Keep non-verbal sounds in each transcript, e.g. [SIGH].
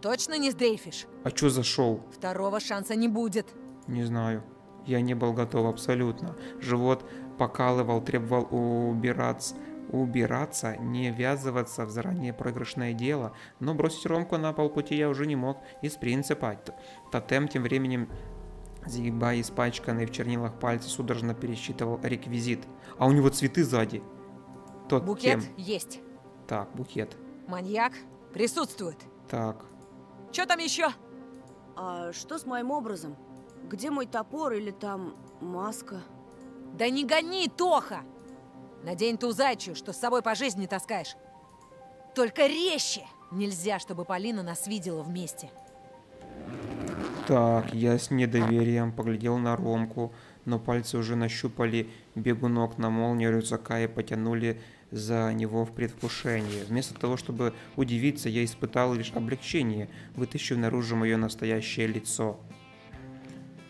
Точно не сдрейфишь? А чё зашел? Второго шанса не будет. Не знаю. Я не был готов абсолютно. Живот покалывал, требовал убираться, убираться, не ввязываться в заранее проигрышное дело, но бросить Ромку на полпути я уже не мог из принципа. Тотем тем временем, загибая испачканные в чернилах пальцы, судорожно пересчитывал реквизит. А у него цветы сзади. Тот Букет кем? есть. Так, букет. Маньяк присутствует. Так, Что там еще? А что с моим образом? Где мой топор или там маска? Да не гони, Тоха! Надень ту зайчью, что с собой по жизни таскаешь. Только резче! Нельзя, чтобы Полина нас видела вместе. Так, я с недоверием поглядел на Ромку, но пальцы уже нащупали бегунок на молнию рюкзака и потянули за него в предвкушении. Вместо того, чтобы удивиться, я испытал лишь облегчение, вытащив наружу мое настоящее лицо.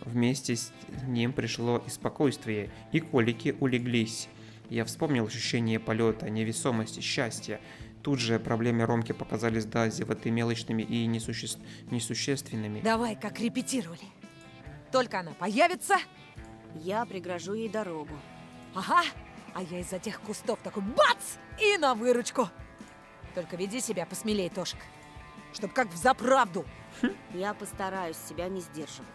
Вместе с ним пришло и спокойствие, и колики улеглись. Я вспомнил ощущение полета, невесомости, счастья. Тут же проблемы Ромки показались до зевоты мелочными и несуще- несущественными. Давай, как репетировали. Только она появится, Я пригрожу ей дорогу. ага, а я из-за тех кустов такой бац! И на выручку. Только веди себя посмелее, Тошек. Чтоб как в заправду. Я постараюсь себя не сдерживать.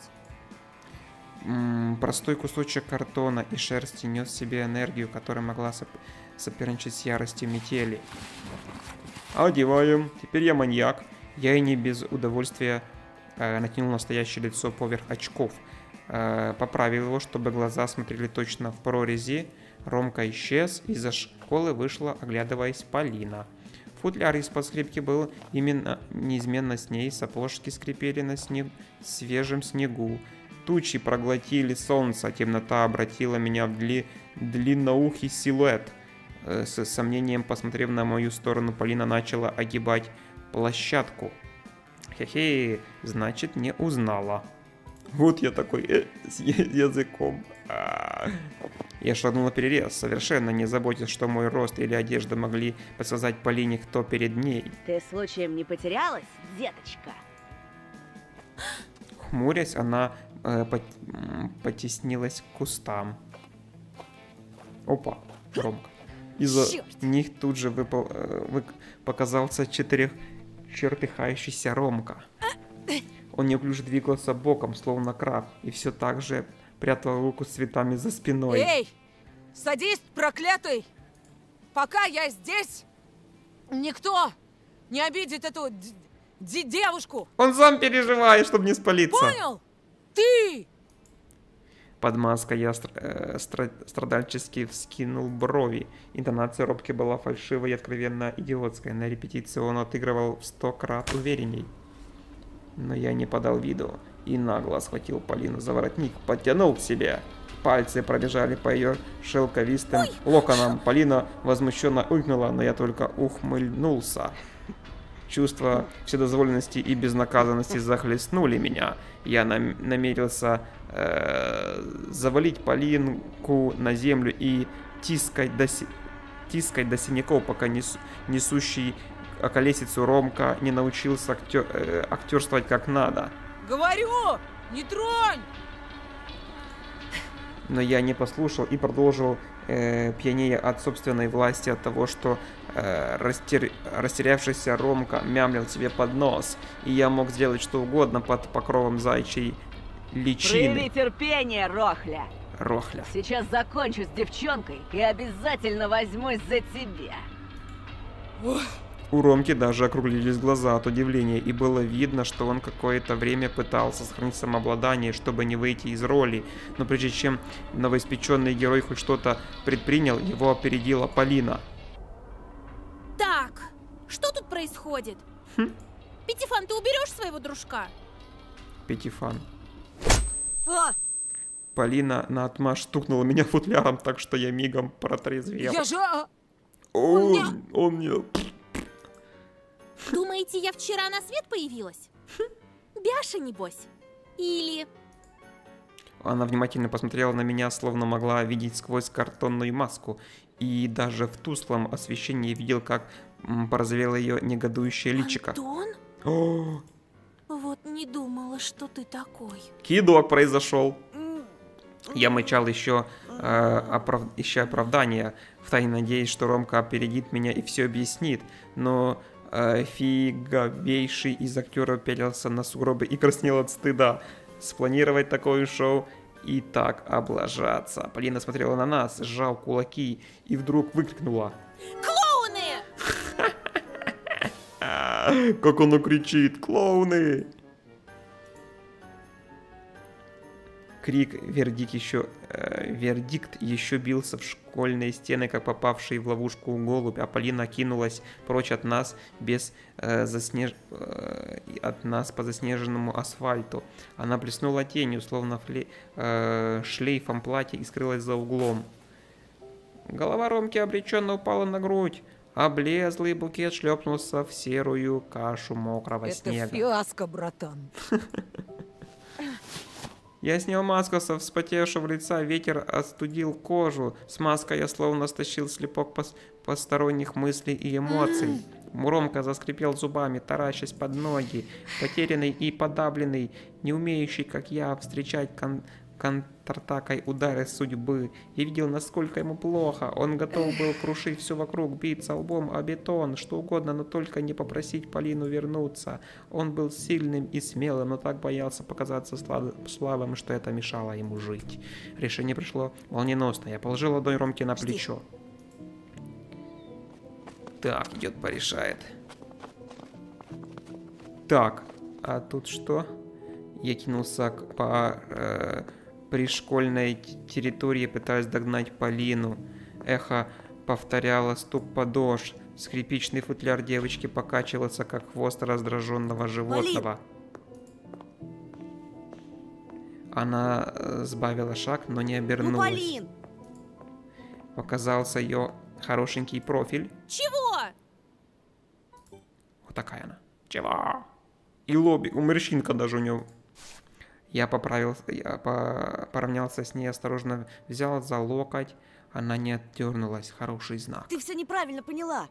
М, Простой кусочек картона и шерсти нес в себе энергию, которая могла соп- соперничать с яростью метели. Одеваем. Теперь я маньяк. Я и не без удовольствия э, натянул настоящее лицо поверх очков. Э, поправил его, чтобы глаза смотрели точно в прорези. Ромка исчез, из-за школы вышла, оглядываясь, Полина. Футляр из-под скрипки был именно неизменно с ней, сапожки скрипели на снег, свежем снегу. Тучи проглотили солнце, темнота обратила меня в дли... длинноухий силуэт. Э, С сомнением посмотрев на мою сторону, Полина начала огибать площадку. Хе-хе, значит не узнала. Вот я такой э, с языком. А. Я шагнул перерез, совершенно не заботясь, что мой рост или одежда могли подсказать Полине, кто перед ней. Ты случаем не потерялась, деточка? Хмурясь, она э, пот- потеснилась к кустам. Опа, громко. Из-за них тут же выпал, э, вык- показался четырех чертыхающийся Ромка. Он неуклюже двигался боком, словно краб, и все так же прятал руку с цветами за спиной. Эй, садист проклятый! Пока я здесь, никто не обидит эту девушку. Он сам переживает, чтобы не спалиться. Понял? Ты! Под маской я стр- э, стра- страдальчески вскинул брови. Интонация Робки была фальшивой и откровенно идиотская. На репетиции он отыгрывал в сто крат уверенней. Но я не подал виду и нагло схватил Полину за воротник, подтянул к себе. Пальцы пробежали по ее шелковистым локонам. Полина возмущенно ухнула, но я только ухмыльнулся. Чувства вседозволенности и безнаказанности захлестнули меня. Я нам- намерился э, завалить Полинку на землю и тискать до, си- тискать до синяков, пока нес- несущий околесицу Ромка не научился актё- э, актерствовать как надо. Говорю, не тронь! Но я не послушал и продолжил э, пьянее от собственной власти, от того, что э, растер- растерявшийся Ромка мямлил себе под нос, и я мог сделать что угодно под покровом зайчьей личины. Прояви терпение, Рохля. Рохля. Сейчас закончу с девчонкой и обязательно возьмусь за тебя. У Ромки даже округлились глаза от удивления, и было видно, что он какое-то время пытался сохранить самообладание, чтобы не выйти из роли. Но прежде чем новоиспеченный герой хоть что-то предпринял, его опередила Полина. Так, что тут происходит? Пятифан, ты уберешь своего дружка? Пятифан. А, Полина на отмаш стукнула меня футляром, так что я мигом протрезвел. Я же... а, Он, он мне... Думаете, я вчера на свет появилась? Бяша, небось? Или... Она внимательно посмотрела на меня, словно могла видеть сквозь картонную маску. И даже в тусклом освещении видел, как м, порозовело ее негодующее личико. Антон? О, Не думала, что ты такой. Кидок произошел. Я мычал еще, э, оправ- ища оправдания, втайне надеясь, что Ромка опередит меня и все объяснит, но фиговейший из актеров пялился на сугробы и краснел от стыда. Спланировать такое шоу и так облажаться. Полина смотрела на нас, сжал кулаки и вдруг выкрикнула. Клоуны! «А, [LAUGHS] Как оно кричит, клоуны! Крик, вердикт еще, э, вердикт еще бился в школьные стены, как попавший в ловушку голубь, а Полина кинулась прочь от нас без э, заснеж... э, от нас по заснеженному асфальту. Она блеснула тенью, словно фле... э, шлейфом платья и скрылась за углом. Голова Ромки обреченно упала на грудь. Облезлый букет шлепнулся в серую кашу мокрого Это снега. фиаско, братан. [LAUGHS] Я снял маску со вспотевшего лица, ветер остудил кожу. С маской я словно стащил слепок пос- посторонних мыслей и эмоций. Муромка заскрипел зубами, таращась под ноги, потерянный и подавленный, не умеющий, как я, встречать кон- контратакой удары судьбы. Я видел, насколько ему плохо. Он готов был крушить все вокруг, биться лбом о бетон, что угодно, но только не попросить Полину вернуться. Он был сильным и смелым, но так боялся показаться сла- слабым, что это мешало ему жить. Решение пришло молниеносно. Я положил ладонь Ромке на плечо. Так, идет порешает. Так, а тут что? Я кинулся к- по э, пришкольной территории, пытаясь догнать Полину. Эхо повторяло стук подошв. Скрипичный футляр девочки покачивался, как хвост раздраженного животного. Она э, сбавила шаг, но не Ну, обернулась. Полин! Показался ее хорошенький профиль. Чего? Вот такая она. Чего? И лобик, у морщинка даже у него. Я поправился, я по- поравнялся с ней, осторожно взял за локоть. Она не отдернулась, хороший знак. Ты все неправильно поняла.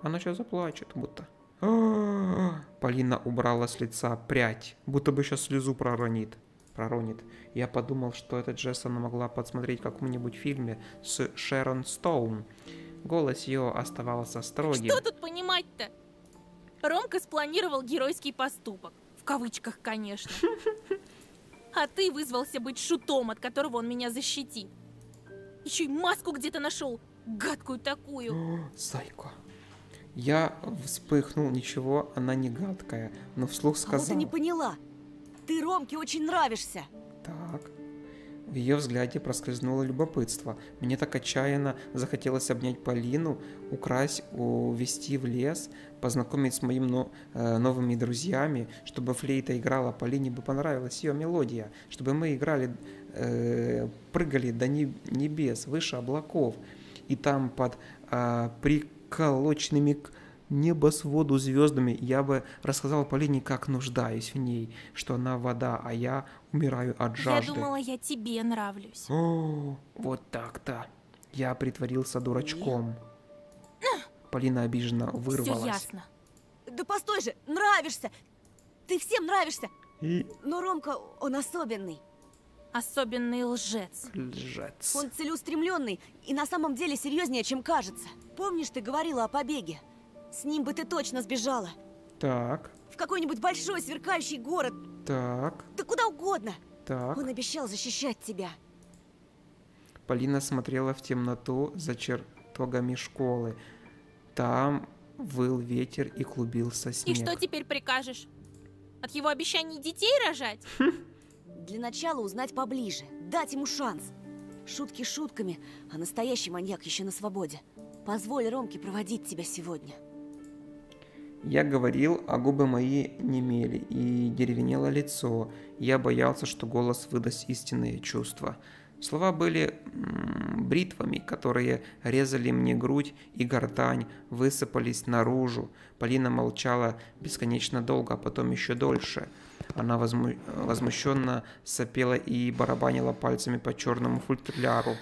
Она сейчас заплачет, будто. А-а-а. Полина убрала с лица прядь, будто бы сейчас слезу проронит. Проронит. Я подумал, что этот жест она могла подсмотреть в каком-нибудь фильме с Шерон Стоун. Голос ее оставался строгим. Что тут понимать-то? Ромка спланировал геройский поступок. В кавычках, конечно. [LAUGHS] А ты вызвался быть шутом, от которого он меня защитит. Еще и маску где-то нашел. Гадкую такую. О, Зайка. Я вспыхнул, ничего, она не гадкая, но вслух А вот сказал. и не поняла. Ты Ромке очень нравишься. Так. В ее взгляде проскользнуло любопытство. Мне так отчаянно захотелось обнять Полину, украсть, увести в лес, познакомить с моими но- э, новыми друзьями, чтобы флейта играла, Полине бы понравилась ее мелодия, чтобы мы играли, э, прыгали до не- небес, выше облаков, и там под э, приколоченными к небосводу звездами я бы рассказал Полине, как нуждаюсь в ней, что она вода, а я умираю от Я жажды. думала, я тебе нравлюсь. О, вот так-то. Я притворился дурачком. Полина обиженно Все вырвалась. ясно. Да постой же, нравишься. Ты всем нравишься. И Но Ромка, он особенный. Особенный лжец. лжец. Он целеустремленный и на самом деле серьезнее, чем кажется. Помнишь, ты говорила о побеге? С ним бы ты точно сбежала. Так, В какой-нибудь большой сверкающий город. так, Да куда угодно. так. Он обещал защищать тебя. Полина смотрела в темноту за чертогами школы. Там выл ветер и клубился И снег. что теперь прикажешь? От его обещаний детей рожать? Для начала узнать поближе, дать ему шанс. Шутки шутками, а настоящий маньяк еще на свободе. Позволь Ромке проводить тебя сегодня. Я говорил, а губы мои немели, и деревенело лицо. Я боялся, что голос выдаст истинные чувства. Слова были бритвами, которые резали мне грудь и гортань, высыпались наружу. Полина молчала бесконечно долго, а потом еще дольше. Она возму- возмущенно сопела и барабанила пальцами по черному футляру.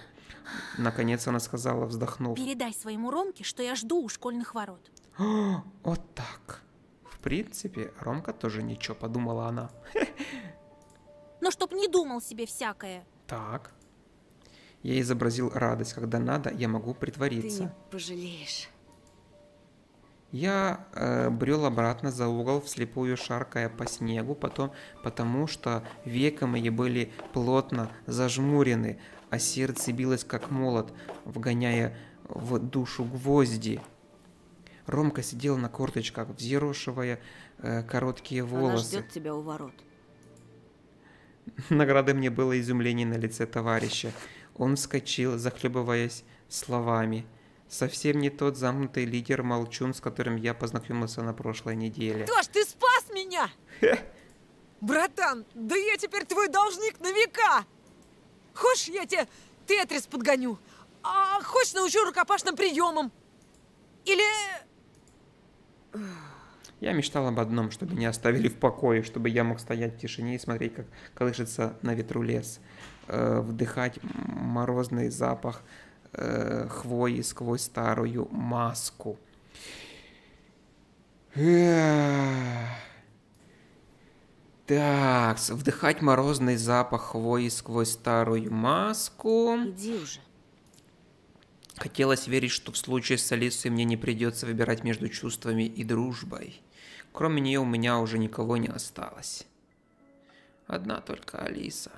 Наконец она сказала, вздохнув. Передай своему Ромке, что я жду у школьных ворот. «О, вот так. принципе, Ромка тоже ничего, подумала она. [LAUGHS] Но чтоб не думал себе всякое. Так. Я изобразил радость, когда надо, я могу Ты притвориться. не пожалеешь. Я э, брел обратно за угол, вслепую шаркая по снегу, потом потому что веки мои были плотно зажмурены, а сердце билось как молот, вгоняя в душу гвозди. Ромка сидел на корточках, взъерошивая э, короткие Она волосы. ждет тебя у ворот. Наградой мне было изумление на лице товарища. Он вскочил, захлебываясь словами. Совсем не тот замкнутый лидер Молчун, с которым я познакомился на прошлой неделе. Тош, ты спас меня! Братан, да я теперь твой должник на века! Хочешь, я тебе тетрис подгоню? А хочешь, научу рукопашным приемам? Или... Я мечтал об одном, чтобы меня оставили в покое, чтобы я мог стоять в тишине и смотреть, как колышется на ветру лес, вдыхать морозный запах хвои сквозь старую маску. Так, вдыхать морозный запах хвои сквозь старую маску. Иди уже. Хотелось верить, что в случае с Алисой мне не придется выбирать между чувствами и дружбой. Кроме нее у меня уже никого не осталось. Одна только Алиса.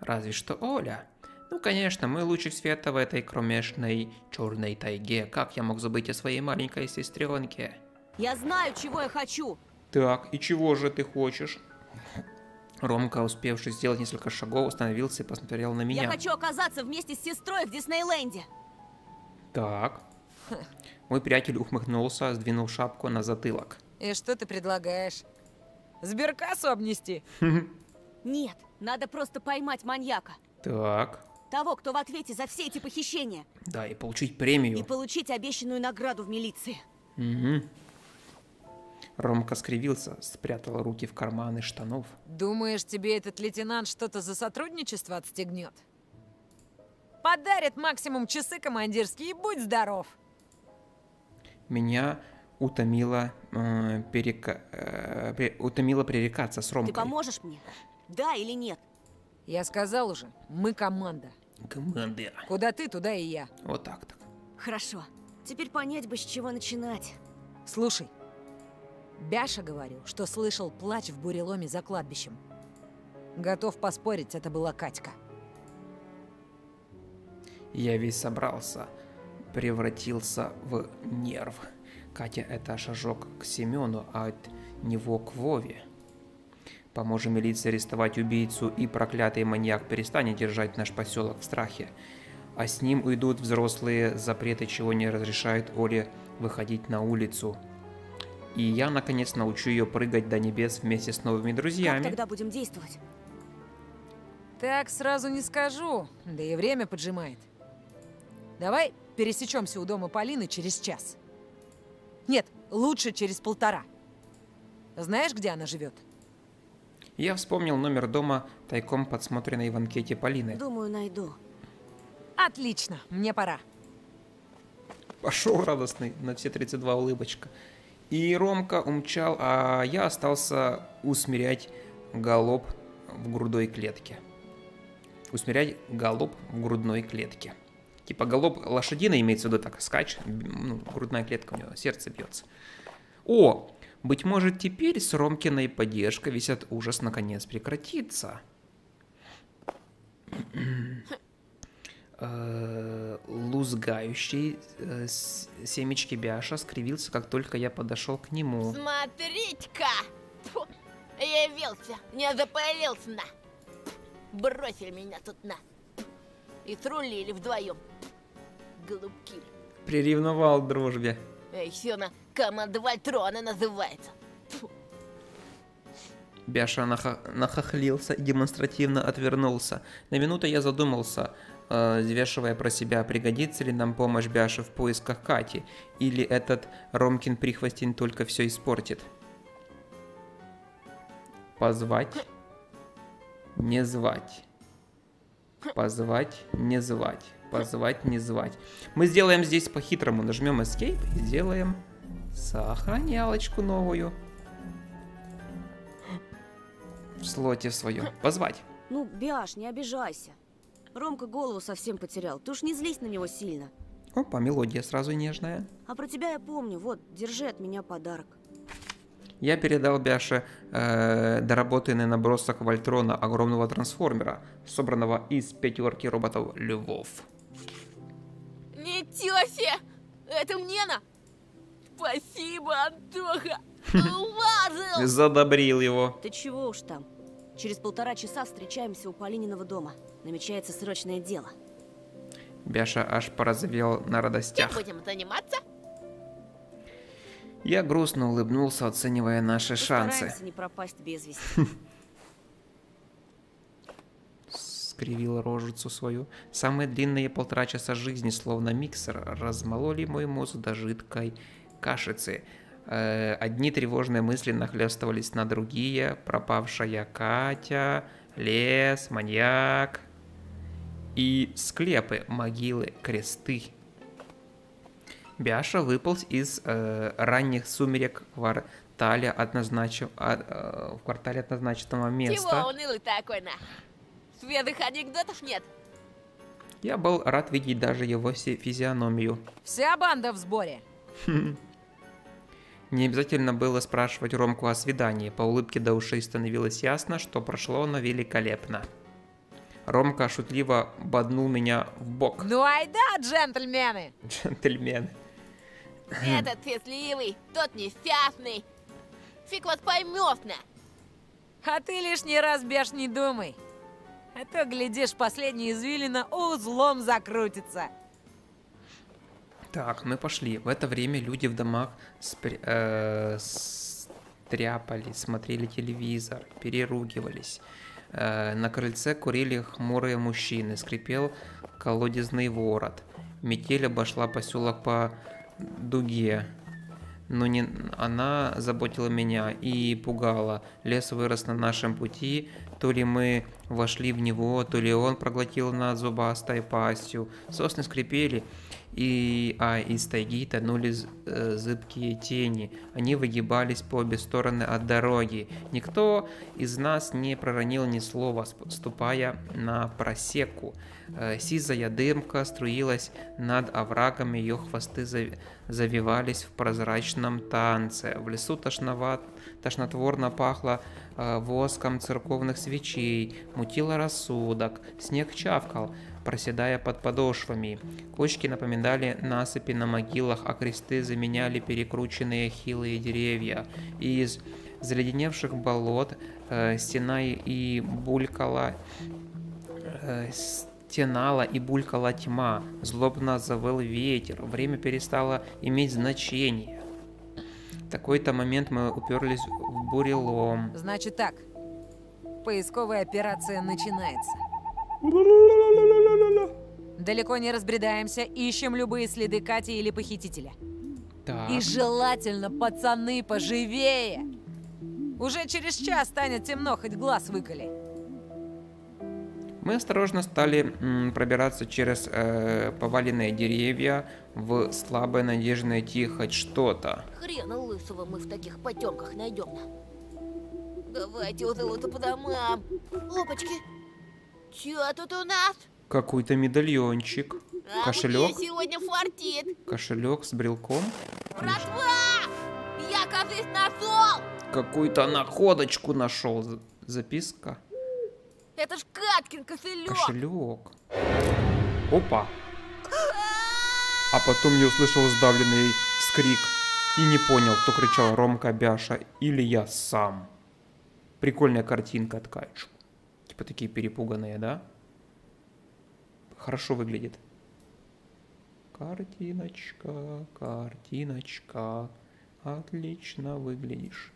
Разве что Оля. Ну, конечно, мы лучик света в этой кромешной черной тайге. Как я мог забыть о своей маленькой сестренке? Я знаю, чего я хочу. Так, и чего же ты хочешь? Ромка, успевший сделать несколько шагов, остановился и посмотрел на меня. Я хочу оказаться вместе с сестрой в Диснейленде. Так. Мой приятель ухмыхнулся, сдвинул шапку на затылок. И что ты предлагаешь? Сберкассу обнести? [LAUGHS] Нет, надо просто поймать маньяка. Так. Того, кто в ответе за все эти похищения. Да, и получить премию. И получить обещанную награду в милиции. Мгм. Ромка скривился, спрятал руки в карманы штанов. Думаешь, тебе этот лейтенант что-то за сотрудничество отстегнет? Подарит максимум часы командирские и будь здоров. Меня утомило, э, перека- э, утомило пререкаться с Ты Ромкой. поможешь мне? Да или нет? Я сказал уже, мы команда. Командир. Куда ты, туда и я. Вот так так. Хорошо. Теперь понять бы, с чего начинать. Слушай, Бяша говорил, что слышал плач в буреломе за кладбищем. Готов поспорить, это была Катька. Я весь собрался, превратился в нерв. Катя это шажок к Семену, а от него к Вове. Поможем милиции арестовать убийцу, и проклятый маньяк перестанет держать наш поселок в страхе. А с ним уйдут взрослые запреты, чего не разрешают Оле выходить на улицу. И я, наконец, научу ее прыгать до небес вместе с новыми Как друзьями. тогда будем действовать? Так сразу не скажу, да и время поджимает. Давай пересечемся у дома Полины через час. Нет, лучше через полтора. Знаешь, где она живет? Я вспомнил номер дома, тайком подсмотренный в анкете Полины. Думаю, найду. Отлично, мне пора. Пошел радостный на все 32 улыбочка. И Ромка умчал, а я остался усмирять галоп в грудной клетке. Усмирять галоп в грудной клетке. Типа галоп лошадиный имеется в виду так, скач, ну, грудная клетка у него, сердце бьется. О, быть может теперь с Ромкиной поддержкой весь этот ужас наконец прекратится. Э, лузгающий э, семечки Бяша скривился, как только я подошел к нему. Смотрите-ка! Явился, не запалился на. Бросили меня тут на. И срулили вдвоем. Голубки. Приревновал дружбе. А еще на команда Вольтрона называется. Бяша нахо- нахохлился и демонстративно отвернулся. На минуту я задумался, э, про себя, пригодится ли нам помощь Бяши в поисках Кати, или этот Ромкин прихвостень только все испортит. Позвать, не звать. Позвать, не звать. Позвать, не звать. Мы сделаем здесь по-хитрому. Нажмем Escape и сделаем сохранялочку новую. в слоте в своем. Позвать. Ну, Бяш, не обижайся. Ромка голову совсем потерял. Ты уж не злись на него сильно. Опа, мелодия сразу нежная. А про тебя я помню. Вот, держи от меня подарок. Я передал Бяше э, доработанный набросок Вольтрона огромного трансформера, собранного из пятерки роботов Львов. Себе! Это мне на? Спасибо, Антоха! [LAUGHS] Уважил! Задобрил его. Ты чего уж там? Через полтора часа встречаемся у Полининого дома. Намечается срочное дело. Бяша аж порозовел на Чем радостях. будем заниматься? Я грустно улыбнулся, оценивая наши шансы. Постараемся не пропасть без вести. [LAUGHS] Скривил рожицу свою. Самые длинные полтора часа жизни, словно миксер, размололи мой мозг до жидкой кашицы. Э, одни тревожные мысли нахлестывались на другие. Пропавшая Катя, лес, маньяк и склепы, могилы, кресты. Бяша выполз из э, ранних сумерек квартале, однозначив- а, э, в квартале от назначенного места. Чего унылый такой, на? Свежих анекдотов нет? Я был рад видеть даже его фи- физиономию. Вся банда в сборе. Не обязательно было спрашивать Ромку о свидании. По улыбке до ушей становилось ясно, что прошло оно великолепно. Ромка шутливо боднул меня в бок. Ну айда, джентльмены! Джентльмен. Этот счастливый, тот несчастный. Фиг вас поймешь, на. А ты лишний раз, Беш, не думай. А то, глядишь, последняя извилина узлом закрутится. Так, мы пошли. В это время люди в домах спря- э, стряпали, смотрели телевизор, переругивались. Э, на крыльце курили хмурые мужчины, скрипел колодезный ворот. Метель обошла поселок по дуге. Но не она заботила меня и пугала. Лес вырос на нашем пути, то ли мы вошли в него, то ли он проглотил нас зубастой пастью. Сосны скрипели, и, а из тайги тонули э, зыбкие тени. Они выгибались по обе стороны от дороги. Никто из нас не проронил ни слова, ступая на просеку. Э, Сизая дымка струилась над оврагом, ее хвосты зави- завивались в прозрачном танце. В лесу тошноват, тошнотворно пахло э, воском церковных свечей, мутило рассудок, снег чавкал, проседая под подошвами. Кочки напоминали насыпи на могилах, а кресты заменяли перекрученные хилые деревья. Из заледеневших болот э, стена и- булькала э, стенала и булькала тьма, злобно завыл ветер, время перестало иметь значение. В такой-то момент мы уперлись в бурелом. Значит так, поисковая операция начинается. Далеко не разбредаемся, ищем любые следы Кати или похитителя. Так, И желательно, пацаны, поживее! Уже через час станет темно, хоть глаз выколи. Мы осторожно стали пробираться через э, поваленные деревья в слабой надежде найти хоть что-то. Хрена лысого мы в таких потемках найдем. Давайте уже лучше по домам. Опачки. Чё тут у нас? Какой-то медальончик, А Кошелек? мне сегодня фартит. кошелек с брелком, Братва! Я, кажется, нашел! какую-то находочку нашел. Записка. Это ж Каткин кошелек! Кошелек. Опа. А потом я услышал сдавленный вскрик и не понял, кто кричал Ромка Бяша или я сам. Прикольная картинка такая. Типа такие перепуганные, да? Хорошо выглядит. Картиночка, картиночка. Отлично выглядишь.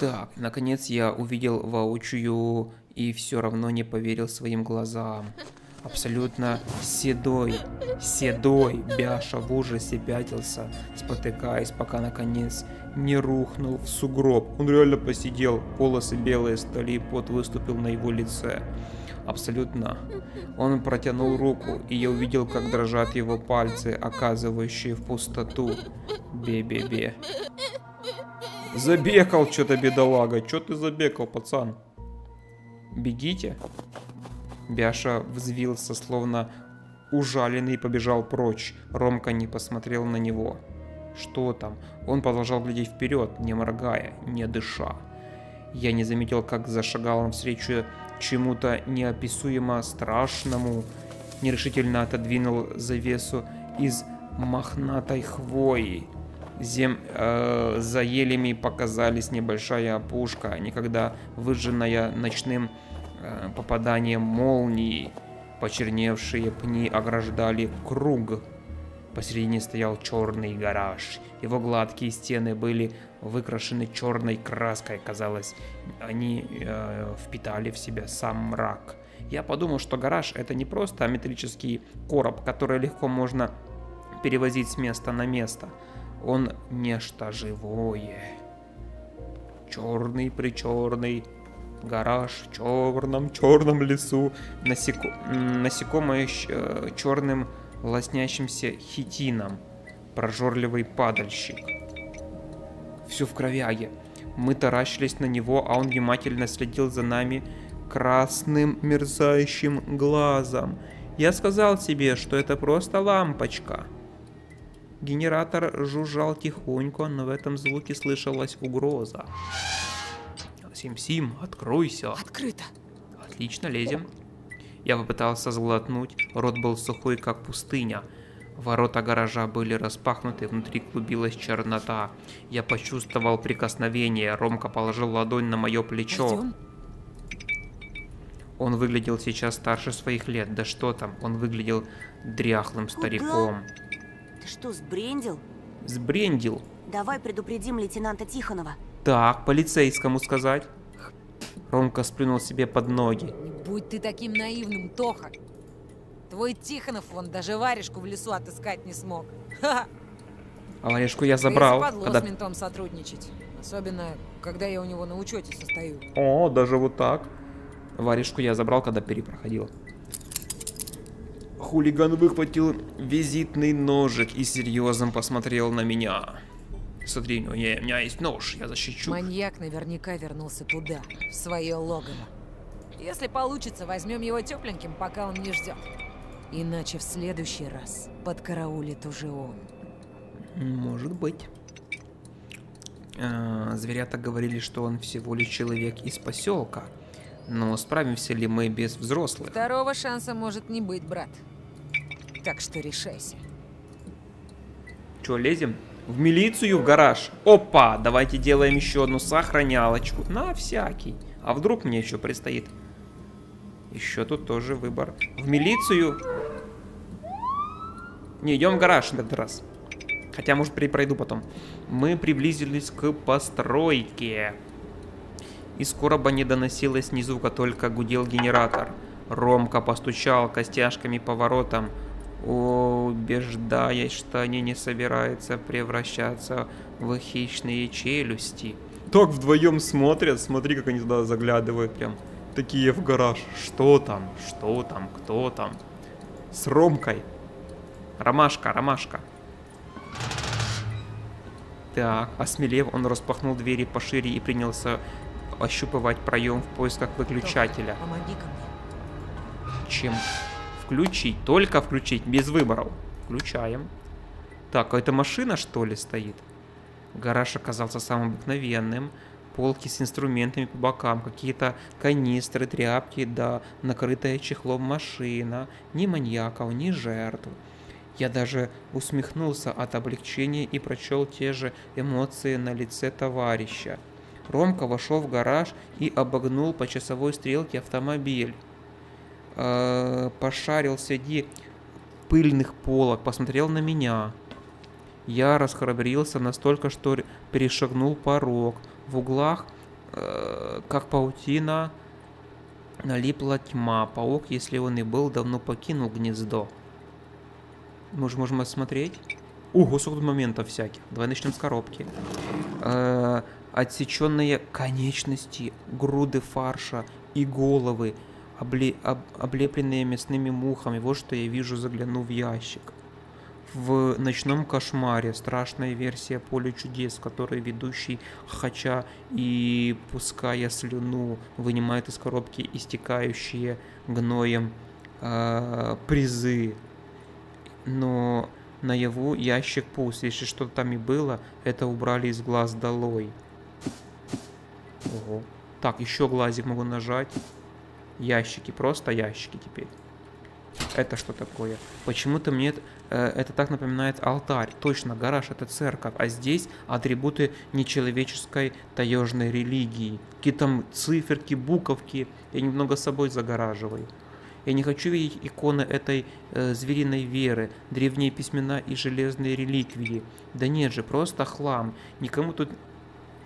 Так, наконец я увидел воочию и все равно не поверил своим глазам. Абсолютно седой, седой Бяша в ужасе пятился, спотыкаясь, пока наконец не рухнул в сугроб. Он реально посидел, волосы белые стали, и пот выступил на его лице. Абсолютно. Он протянул руку, и я увидел, как дрожат его пальцы, оказывающие в пустоту. Бе-бе-бе. Забегал что-то, бедолага. Что ты забегал, пацан? Бегите. Бяша взвился, словно ужаленный, и побежал прочь. Ромка не посмотрел на него. Что там? Он продолжал глядеть вперед, не моргая, не дыша. Я не заметил, как зашагал он встречу чему-то неописуемо страшному, нерешительно отодвинул завесу из мохнатой хвои. Зем, э, за елями показались небольшая опушка, никогда выжженная ночным э, попаданием молнии. Почерневшие пни ограждали круг. Посередине стоял черный гараж. Его гладкие стены были выкрашены черной краской. Казалось, они э, впитали в себя сам мрак. Я подумал, что гараж это не просто металлический короб, который легко можно перевозить с места на место. Он нечто живое. Черный причерный гараж в черном черном лесу, насеко... насекомое э, черным лоснящимся хитином, прожорливый падальщик. Все в кровяге. Мы таращились на него, а он внимательно следил за нами красным мерцающим глазом. Я сказал себе, что это просто лампочка. Генератор жужжал тихонько, но в этом звуке слышалась угроза. Сим-Сим, откройся. Открыто. Отлично, лезем. Я попытался сглотнуть, рот был сухой, как пустыня. Ворота гаража были распахнуты, внутри клубилась чернота. Я почувствовал прикосновение, Ромка положил ладонь на мое плечо. Пойдем. Он выглядел сейчас старше своих лет, да что там, он выглядел дряхлым стариком. Ты что, сбрендил? Сбрендил. Давай предупредим лейтенанта Тихонова. Так, полицейскому сказать. Ромка сплюнул себе под ноги. Не будь ты таким наивным, Тоха. Твой Тихонов вон даже варежку в лесу отыскать не смог. Ха! А варежку я забрал. западло Когда... с ментом сотрудничать. Особенно, когда я у него на учете состою. О, даже вот так. Варежку я забрал, когда перепроходил. Хулиган выхватил визитный ножик и серьезно посмотрел на меня. Смотри, у меня, у меня есть нож, я защищу. Маньяк наверняка вернулся туда, в свое логово. Если получится, возьмем его тепленьким, пока он не ждет. Иначе в следующий раз подкараулит уже он. Может быть. А, Зверята говорили, что он всего лишь человек из поселка. Но справимся ли мы без взрослых? Второго шанса может не быть, брат. Так что решайся. Че, лезем? В милицию, в гараж. Опа, давайте делаем еще одну сохранялочку. На всякий. А вдруг мне еще предстоит? Еще тут тоже выбор. В милицию. Не, идем в гараж на этот раз. Хотя, может, пройду потом. Мы приблизились к постройке. Из короба не доносилось ни звука, только гудел генератор. Ромка постучал костяшками по воротам, убеждаясь, что они не собираются превращаться в хищные челюсти. Так вдвоем смотрят, смотри, как они туда заглядывают, прям такие в гараж. Что там, что там, кто там? С Ромкой. Ромашка, ромашка. Так, осмелев, он распахнул двери пошире и принялся ощупывать проем в поисках выключателя. Помоги-ка мне. Чем включить? Только включить, без выборов. Включаем. Так, а это машина что ли стоит? Гараж оказался самым обыкновенным. Полки с инструментами по бокам, какие-то канистры, тряпки, да накрытая чехлом машина. Ни маньяков, ни жертв. Я даже усмехнулся от облегчения и прочел те же эмоции на лице товарища. Ромка вошел в гараж и обогнул по часовой стрелке автомобиль. Э, пошарил среди пыльных полок, посмотрел на меня. Я расхрабрился настолько, что перешагнул порог. В углах, э, как паутина, налипла тьма. Паук, если он и был, давно покинул гнездо. Мы же можем осмотреть. Ого, сколько моментов всяких. Давай начнем с коробки. Э, отсеченные конечности, груды фарша и головы, обле- об- облепленные мясными мухами. Вот что я вижу, заглянув в ящик. в «Ночном кошмаре» страшная версия «Поле чудес», в которой ведущий, хача и пуская слюну, вынимает из коробки истекающие гноем э, призы. Но наяву ящик пуст. Если что-то там и было, это убрали из глаз долой. Ого. Так, еще глазик могу нажать. Ящики, просто ящики теперь. Это что такое? Почему-то мне это, э, это так напоминает алтарь. Точно, гараж это церковь. А здесь атрибуты нечеловеческой таежной религии. Какие там циферки, буковки. Я немного собой загораживаю. Я не хочу видеть иконы этой э, звериной веры, древние письмена и железные реликвии. Да нет же, просто хлам. Никому тут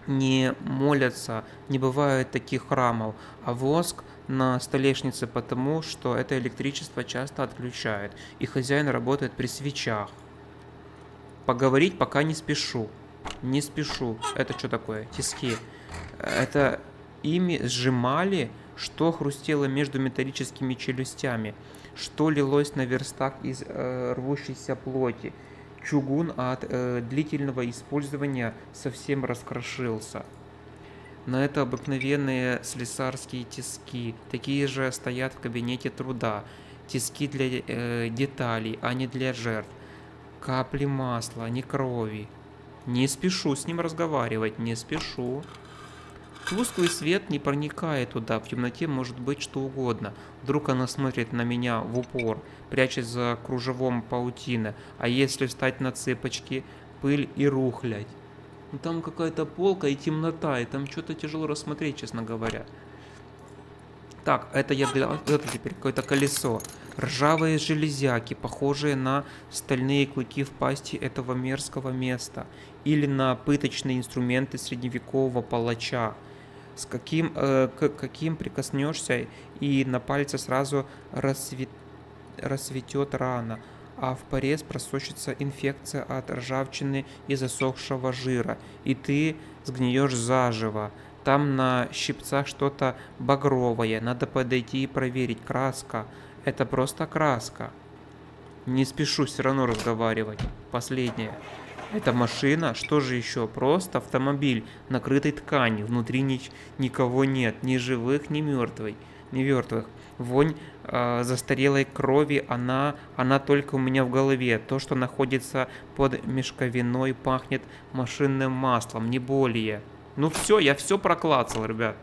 не молятся, не бывает таких храмов, а воск на столешнице потому, что это электричество часто отключает, и хозяин работает при свечах. Поговорить пока не спешу. Не спешу. Это что такое? Тиски. Это ими сжимали, что хрустело между металлическими челюстями, что лилось на верстак из э, рвущейся плоти. Чугун от э, длительного использования совсем раскрошился. На это обыкновенные слесарские тиски. Такие же стоят в кабинете труда. Тиски для э, деталей, а не для жертв. Капли масла, не крови. Не спешу с ним разговаривать, не спешу. Тусклый свет не проникает туда, в темноте может быть что угодно. Вдруг она смотрит на меня в упор, прячась за кружевом паутины. А если встать на цепочки, пыль и рухлядь. Ну там какая-то полка и темнота, и там что-то тяжело рассмотреть, честно говоря. Так, это я для... Это теперь какое-то колесо. Ржавые железяки, похожие на стальные клыки в пасти этого мерзкого места. Или на пыточные инструменты средневекового палача. С каким, э, к каким прикоснешься, и на пальце сразу рассвет... рассветет рана а в порез просочится инфекция от ржавчины и засохшего жира, и ты сгниешь заживо. Там на щипцах что-то багровое, надо подойти и проверить. Краска. Это просто краска. Не спешу все равно разговаривать. Последнее. Это машина? Что же еще? Просто автомобиль, накрытый тканью. Внутри ни никого нет, ни живых, ни мертвых. Ни мертвых. Вонь э, застарелой крови, она, она только у меня в голове. То, что находится под мешковиной, пахнет машинным маслом, не более. Ну все, я все проклацал, ребят.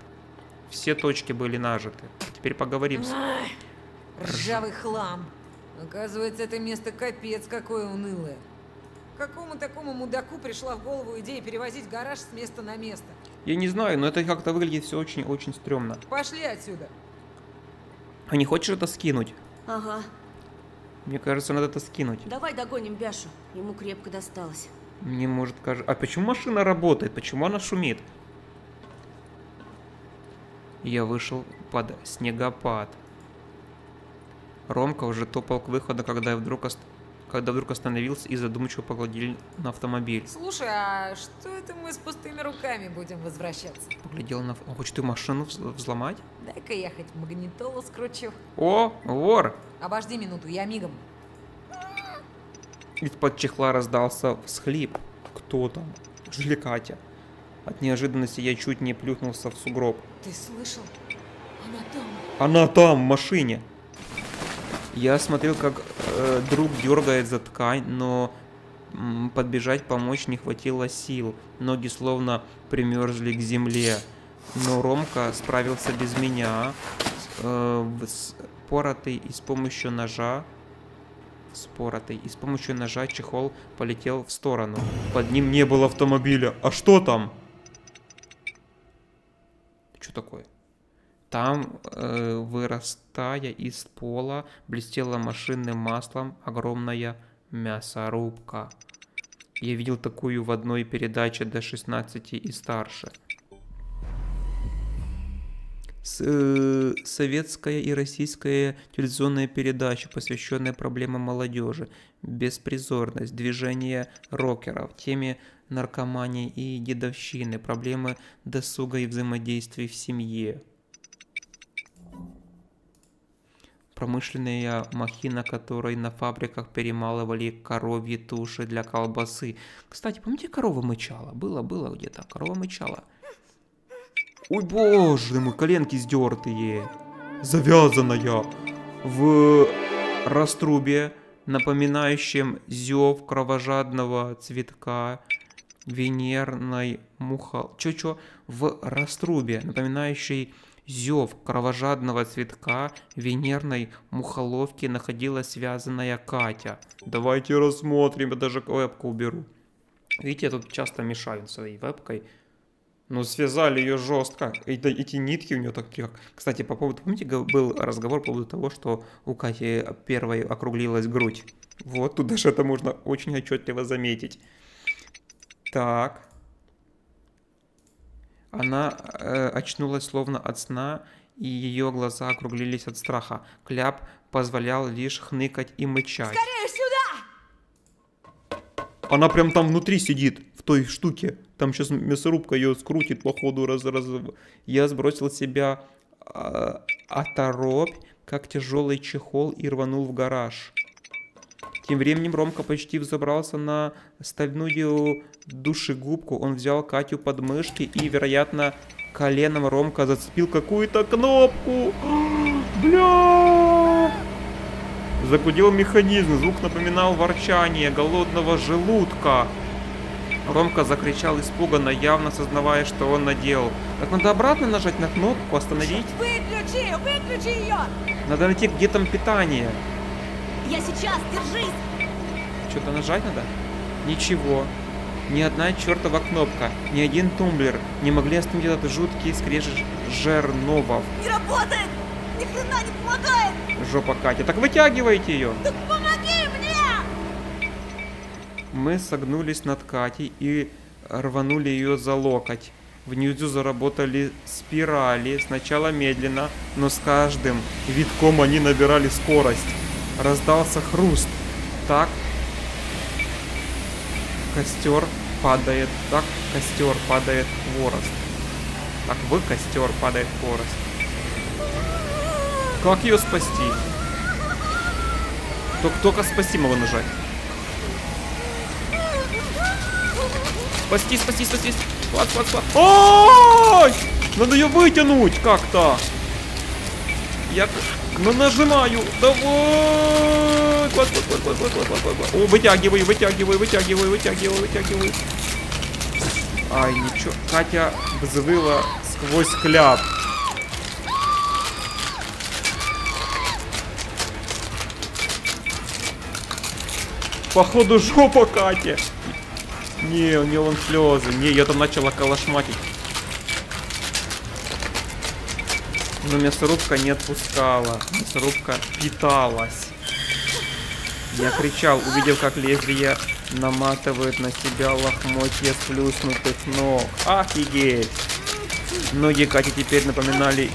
Все точки были нажиты. Теперь поговорим. С... Ржавый хлам. Оказывается, это место капец какое унылое. Какому такому мудаку пришла в голову идея перевозить гараж с места на место? Я не знаю, но это как-то выглядит все очень-очень стрёмно. Пошли отсюда. А не хочешь это скинуть? Ага. Мне кажется, надо это скинуть. Давай догоним Бяшу. Ему крепко досталось. Мне может кажется... А почему машина работает? Почему она шумит? Я вышел под снегопад. Ромка уже топал к выходу, когда я вдруг ост когда вдруг остановился и задумчиво поглядел на автомобиль. Слушай, а что это мы с пустыми руками будем возвращаться? Поглядел на... Он хочет ты машину взломать? Дай-ка я хоть магнитолу скручу. О, вор! Обожди минуту, я мигом. Из-под чехла раздался всхлип. Кто там? Жили Катя. От неожиданности я чуть не плюхнулся в сугроб. Ты слышал? Она там. Она там, в машине. Я смотрел, как э, друг дергает за ткань, но подбежать помочь не хватило сил. Ноги словно примерзли к земле. Но Ромка справился без меня. Э, споротый и с помощью ножа споротый. И с помощью ножа чехол полетел в сторону. Под ним не было автомобиля. А что там? Что такое? Там, э, вырастая из пола, блестела машинным маслом огромная мясорубка. Я видел такую в одной передаче до 16 и старше. С, э, советская и российская телевизионная передача, посвященная проблемам молодежи, беспризорность, движение рокеров, теме наркомании и дедовщины, проблемы досуга и взаимодействия в семье. Промышленная махина, которой на фабриках перемалывали коровьи туши для колбасы. Кстати, помните, корова мычала? Было, было где-то, корова мычала. Ой, боже мой, коленки сдертые. Завязанная. В раструбе, напоминающем зев кровожадного цветка, венерной муха... Чё-чё? В раструбе, напоминающей зев кровожадного цветка венерной мухоловки находилась связанная Катя. Давайте рассмотрим, я даже вебку уберу. Видите, я тут часто мешаю своей вебкой. Ну, связали ее жестко. Эти, эти нитки у нее так... Кстати, по поводу... Помните, был разговор по поводу того, что у Кати первой округлилась грудь? Вот, тут даже это можно очень отчетливо заметить. Так. Она э, очнулась словно от сна, и ее глаза округлились от страха. Кляп позволял лишь хныкать и мычать. Скорее сюда! Она прям там внутри сидит, в той штуке. Там сейчас мясорубка ее скрутит, походу, раз, раз. Я сбросил себя э, оторопь, как тяжелый чехол, и рванул в гараж. Тем временем Ромка почти взобрался на стальную душегубку. Он взял Катю под мышки и, вероятно, коленом Ромка зацепил какую-то кнопку. [GASPS] Бля! Загудел механизм. Звук напоминал ворчание голодного желудка. Ромка закричал испуганно, явно сознавая, что он наделал. Так надо обратно нажать на кнопку, остановить. Выключи! Выключи ее! Надо найти, где там питание. Я сейчас, держись! Что-то нажать надо? Ничего. Ни одна чертова кнопка, ни один тумблер не могли остановить этот жуткий скрежет жерновов. Не работает! Ни хрена не помогает! Жопа Катя. Так вытягивайте ее! Так помоги мне! Мы согнулись над Катей и рванули ее за локоть. Внизу заработали спирали, сначала медленно, но с каждым витком они набирали скорость. Раздался хруст. Так. Костер падает. Так, костер падает хворост. Так, в костер падает хворост. Как ее спасти? Только, только спасти могу нажать. Спасти, спасти, спасти. Склад, склад, склад. Ой! Надо ее вытянуть как-то. Я ну нажимаю. Давай. Клад, клад, клад, клад, клад, клад, клад, клад. О, вытягиваю, вытягиваю, вытягиваю, вытягиваю, вытягиваю. Ай, ничего. Катя взвыла сквозь кляп. Походу жопа Кати. Не, у нее вон слезы. Не, я там начала калашматить. Но мясорубка не отпускала. Мясорубка питалась. Я кричал, увидев, как лезвие наматывает на себя лохмотья сплюснутых ног. Офигеть! Ноги Кати теперь напоминали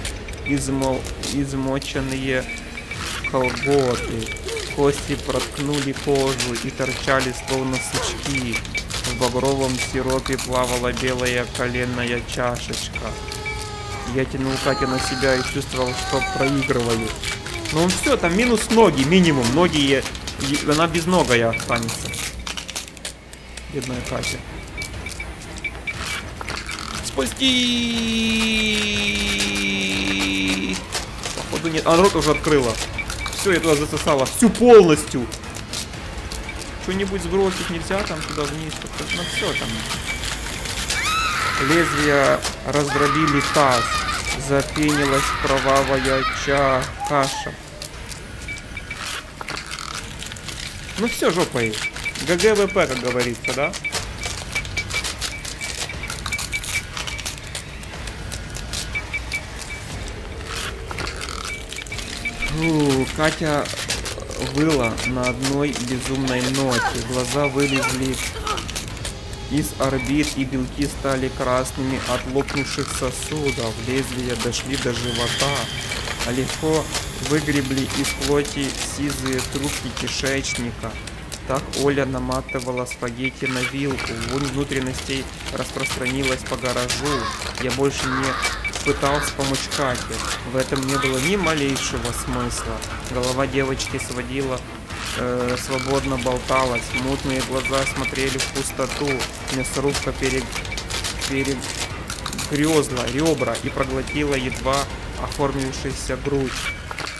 измо... измоченные колготы. Кости проткнули кожу и торчали словно сучки. В багровом сиропе плавала белая коленная чашечка. Я тянул Катя на себя и чувствовал, что проигрываю. Ну все, там минус ноги, минимум. Ноги, е... она без нога останется. Бедная Катя. Спасти! Походу нет. А, рот уже открыла. Все, я туда засосала. Всю полностью. Что-нибудь сбросить нельзя там туда вниз. Ну все там. Лезвия раздробили таз. Запенилась кровавая ча каша. Ну все, жопой. GG WP, как говорится, да? Фу, Катя выла на одной безумной ноте. Глаза вылезли из орбит и белки стали красными от лопнувших сосудов. Лезвия дошли до живота, а легко выгребли из плоти сизые трубки кишечника. Так Оля наматывала спагетти на вилку. Вонь внутренностей распространилась по гаражу. Я больше не пытался помочь Кате. В этом не было ни малейшего смысла. Голова девочки сводила, э, свободно болталась, мутные глаза смотрели в пустоту, мясорубка перед, перегрезла ребра и проглотила едва оформившуюся грудь.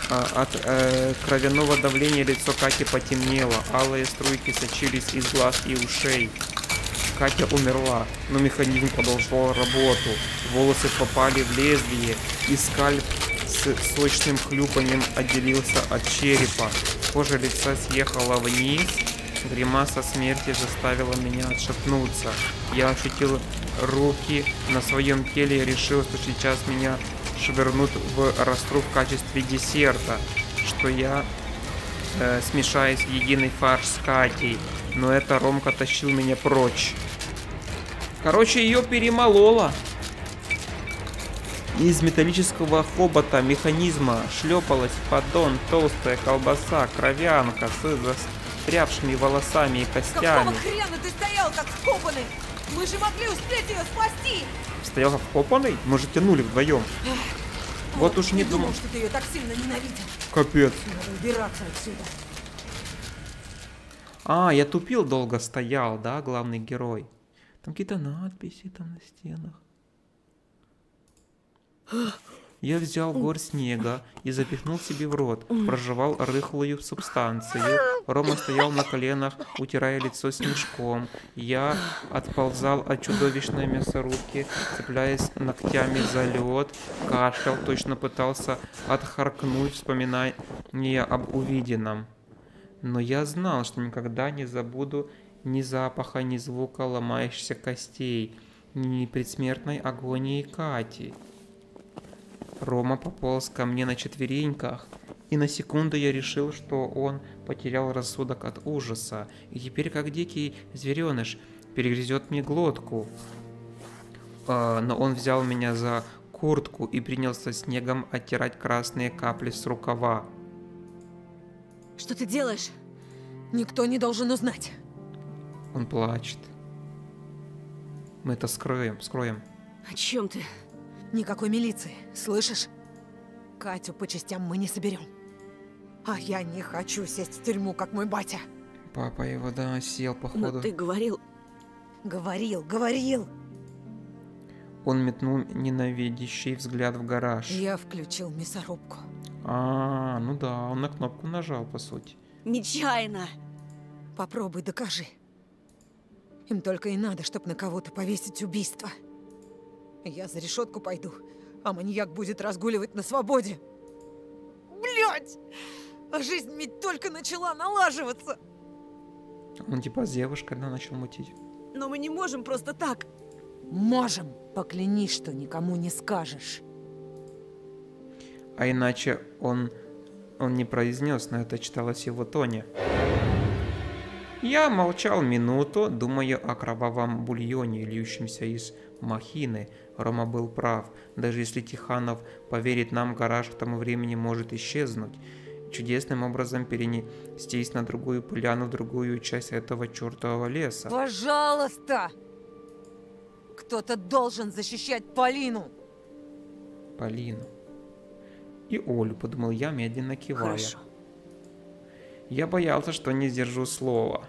А, от э, кровяного давления лицо Кати потемнело, алые струйки сочились из глаз и ушей. Катя умерла, но механизм продолжал работу. Волосы попали в лезвие, и скальп с сочным хлюпанием отделился от черепа. Кожа лица съехала вниз. Гримаса смерти заставила меня отшатнуться. Я ощутил руки на своем теле и решил, что сейчас меня швырнут в растру в качестве десерта, что я э, смешаюсь в единый фарш с Катей. Но это Ромка тащил меня прочь. Короче, ее перемололо. Из металлического хобота механизма шлепалась поддон толстая колбаса, кровянка с застрявшими волосами и костями. Какого хрена ты стоял как вкопанный? Мы же могли успеть ее спасти! Стоял как вкопанный? Мы же тянули вдвоем. Вот уж не думал. что ты ее так сильно ненавидел. Капец. Надо убираться отсюда. А, я тупил долго стоял, да, главный герой. Там какие-то надписи там на стенах. Я взял гор снега и запихнул себе в рот, прожевал рыхлую субстанцию. Рома стоял на коленах, утирая лицо снежком. Я отползал от чудовищной мясорубки, цепляясь ногтями за лед, кашлял, точно пытался отхаркнуть, вспоминая об увиденном. Но я знал, что никогда не забуду ни запаха, ни звука ломающихся костей, ни предсмертной агонии Кати. Рома пополз ко мне на четвереньках, и на секунду я решил, что он потерял рассудок от ужаса, и теперь как дикий звереныш перегрызет мне глотку. А, но он взял меня за куртку и принялся снегом оттирать красные капли с рукава. Что ты делаешь? Никто не должен узнать. Он плачет. Мы это скроем, скроем. О чем ты? Никакой милиции, слышишь? Катю по частям мы не соберем. А я не хочу сесть в тюрьму, как мой батя. Папа его, да, сел, походу. Но ты говорил... Говорил, говорил. Он метнул ненавидящий взгляд в гараж. Я включил мясорубку. А, ну да, он на кнопку нажал, по сути. Нечаянно. Попробуй докажи. Им только и надо, чтобы на кого-то повесить убийство. Я за решетку пойду, а маньяк будет разгуливать на свободе. Блять! А жизнь ведь только начала налаживаться. Он типа с девушкой да, начал мутить. Но мы не можем просто так. Можем. Поклянись, что никому не скажешь. А иначе он, он не произнес, но это читалось его тоне. Я молчал минуту, думая о кровавом бульоне, льющемся из махины. Рома был прав. Даже если Тиханов поверит нам, гараж к тому времени может исчезнуть. Чудесным образом перенестись на другую поляну, в другую часть этого чертового леса. Пожалуйста! Кто-то должен защищать Полину! Полину. И Олю, подумал я, медленно кивая. Хорошо. Я боялся, что не сдержу слова.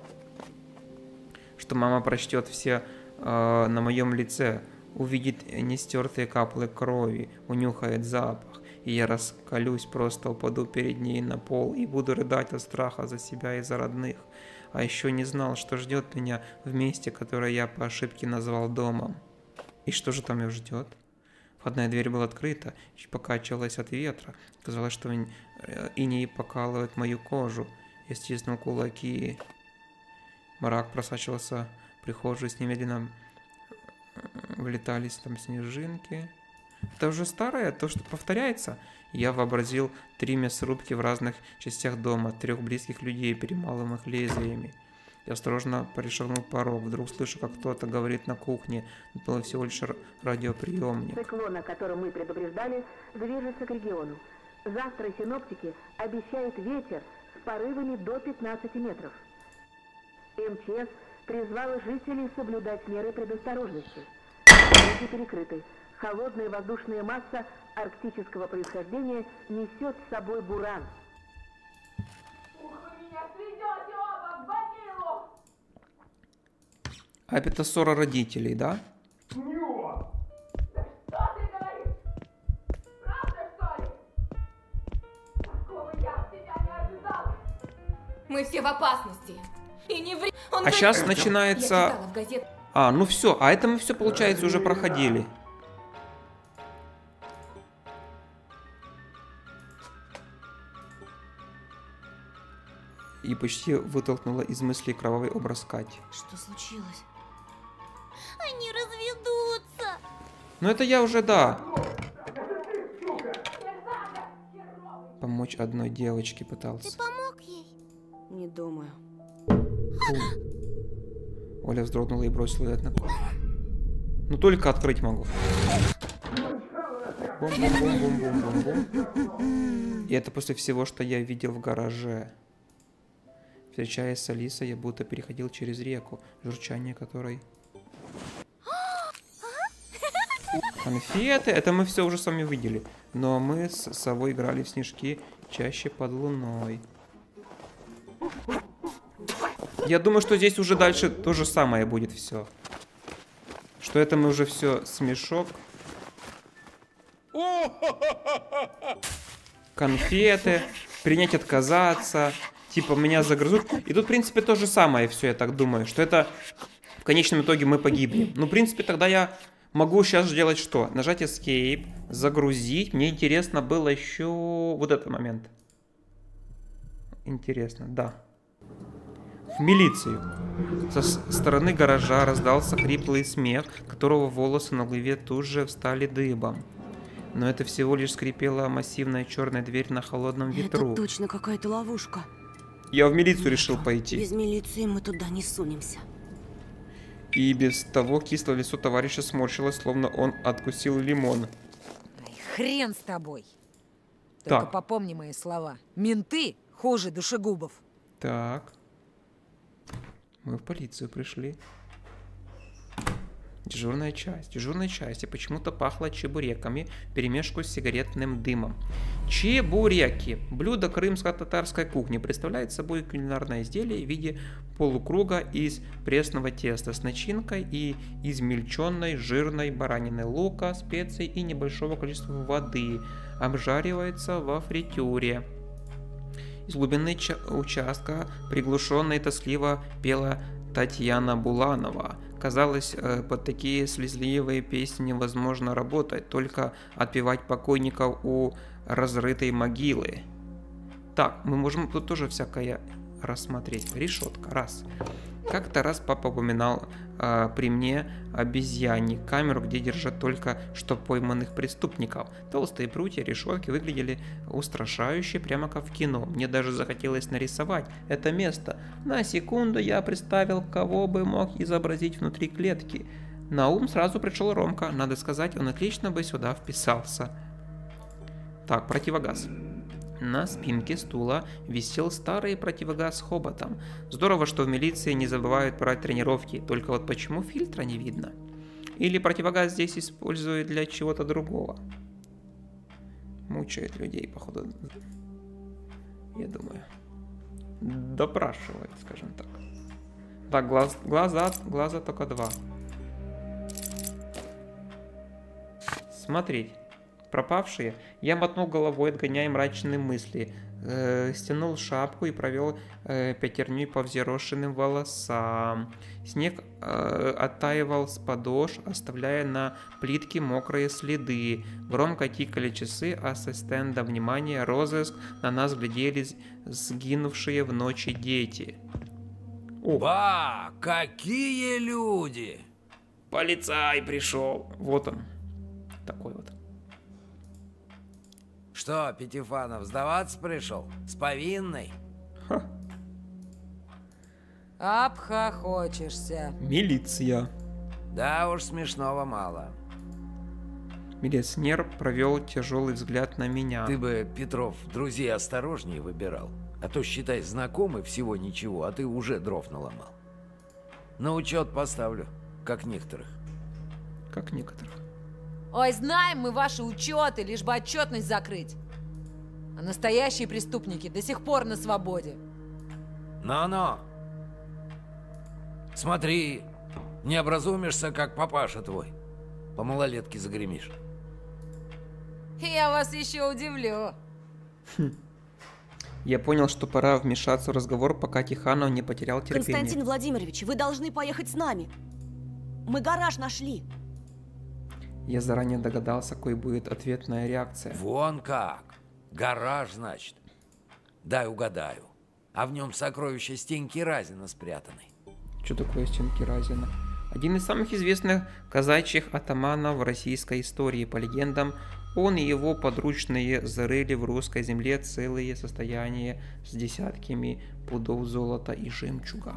Что мама прочтет все э, на моем лице, увидит нестертые каплы крови, унюхает запах, и я раскалюсь, просто упаду перед ней на пол и буду рыдать от страха за себя и за родных. А еще не знал, что ждет меня в месте, которое я по ошибке назвал домом. И что же там ее ждет? Входная дверь была открыта, покачивалась от ветра. Казалось, что иней покалывает мою кожу. Я стиснул кулаки. Мрак просачивался в прихожую, с немедленно вылетались там снежинки. Это уже старое, то, что повторяется. Я вообразил три мясорубки в разных частях дома, трех близких людей, перемалываемых лезвиями. Я осторожно перешагнул порог. Вдруг слышу, как кто-то говорит на кухне. Это был всего лишь радиоприемник. Циклон, о котором мы предупреждали, движется к региону. Завтра синоптики обещают ветер с порывами до 15 метров. МЧС призвала жителей соблюдать меры предосторожности. Дороги перекрыты. Холодная воздушная масса арктического происхождения несет с собой буран. А это ссора родителей, да? Мы все в опасности. И не ври... Он А сейчас Я начинается... А, ну все, а это мы все, получается, уже проходили. И почти вытолкнула из мыслей кровавый образ Кати. Что случилось? Они разведутся. Ну это я уже, да. Помочь одной девочке пытался. Помог ей. Не думаю. Оля вздрогнула и бросила ее на кухню. Ну только открыть могу. Бум-бум-бум-бум-бум-бум-бум. И это после всего, что я видел в гараже. Встречаясь с Алисой, я будто переходил через реку, журчание которой... Конфеты, это мы все уже с вами видели. Но мы с совой играли в снежки чаще под луной. Я думаю, что здесь уже дальше то же самое будет все. Что это мы уже все смешок. Конфеты, принять отказаться, типа меня загрызут. И тут, в принципе, то же самое все, я так думаю, что это в конечном итоге мы погибнем. Ну, в принципе, тогда я могу сейчас сделать что? Нажать Escape, загрузить. Мне интересно было еще вот этот момент. Интересно, да. В милицию. Со стороны гаража раздался хриплый смех, которого волосы на голове тут же встали дыбом. Но это всего лишь скрипела массивная черная дверь на холодном ветру. Это точно какая-то ловушка. Я в милицию решил пойти. Без милиции мы туда не сунемся. И без того кислое лицо товарища сморщилось, словно он откусил лимон. Ай, хрен с тобой. Только Так. попомни мои слова. Менты хуже душегубов. Так. Мы в полицию пришли. Дежурная часть. Дежурной части почему-то пахло чебуреками перемешку с сигаретным дымом. Чебуреки. Блюдо крымско-татарской кухни представляет собой кулинарное изделие в виде полукруга из пресного теста с начинкой и измельченной жирной баранины лука, специй и небольшого количества воды. Обжаривается во фритюре. Из глубины ча- участка приглушенно и тоскливо пела Татьяна Буланова. Казалось, э, под такие слезливые песни невозможно работать, только отпевать покойников у разрытой могилы. Так, мы можем тут тоже всякое рассмотреть. Решетка, раз. Как-то раз папа упоминал э, при мне обезьяне камеру, где держат только что пойманных преступников. Толстые прутья, решетки выглядели устрашающе, прямо как в кино. Мне даже захотелось нарисовать это место. На секунду я представил, кого бы мог изобразить внутри клетки. На ум сразу пришел Ромка. Надо сказать, он отлично бы сюда вписался. Так, противогаз. На спинке стула висел старый противогаз хоботом. Здорово, что в милиции не забывают брать тренировки, только вот почему фильтра не видно? Или противогаз здесь используют для чего-то другого? Мучает людей, походу. Я думаю. Допрашивает, скажем так. Так, глаз, глаза, глаза только два. Смотреть. Пропавшие, я мотнул головой, отгоняя мрачные мысли, э, стянул шапку и провел э, пятерней по взъерошенным волосам. Снег э, оттаивал с подошв, оставляя на плитке мокрые следы. Громко тикали часы, а со стенда внимания розыск на нас глядели сгинувшие в ночи дети. О, Ба, какие люди! полицай пришел. Вот он. Такой вот. Что, Пятифанов, сдаваться пришел? С повинной? Обхохочешься. Милиция. Да уж, смешного мало. Милиционер провел тяжелый взгляд на меня. Ты бы, Петров, друзей осторожнее выбирал. А то, считай, знакомый всего ничего, а ты уже дров наломал. На учет поставлю, как некоторых. Как некоторых. Ой, знаем мы ваши учеты, лишь бы отчетность закрыть. А настоящие преступники до сих пор на свободе. Но-но. Смотри, не образумишься, как папаша твой. По малолетке загремишь. Я вас еще удивлю. Я понял, что пора вмешаться в разговор, пока Тиханов не потерял терпение. Константин Владимирович, вы должны поехать с нами. Мы гараж нашли. Я заранее догадался, какой будет ответная реакция. Вон как. Гараж, значит. Дай угадаю. А в нем сокровища Стеньки Разина спрятаны. Что такое стенки Разина? Один из самых известных казачьих атаманов в российской истории. По легендам, он и его подручные зарыли в русской земле целые состояния с десятками пудов золота и жемчуга.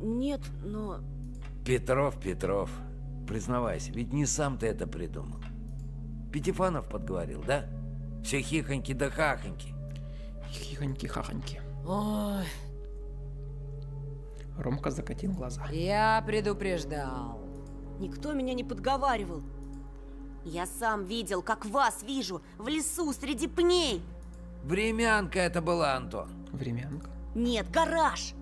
Нет, но... Петров, Петров, признавайся, ведь не сам ты это придумал. Пятифанов подговорил, да? Все хихоньки да хахоньки. Хихоньки-хахоньки. Ой, Ромка закатил глаза. я предупреждал. Никто меня не подговаривал. Я сам видел, как вас вижу, в лесу, среди пней. Времянка это была, Антон. Времянка. Нет, гараж.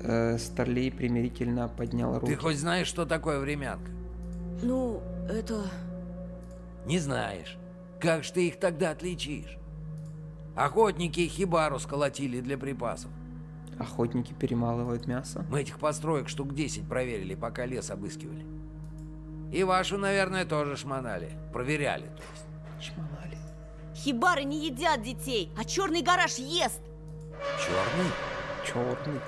Э, Старлей примирительно поднял руки. Ты хоть знаешь, что такое времянка? Ну, это... Не знаешь. Как ж ты их тогда отличишь? Охотники хибару сколотили для припасов. Охотники перемалывают мясо. Мы этих построек штук 10 проверили, пока лес обыскивали. И вашу, наверное, тоже шмонали. Проверяли, то есть. Шмонали. Хибары не едят детей, а черный гараж ест. Черный? Черный.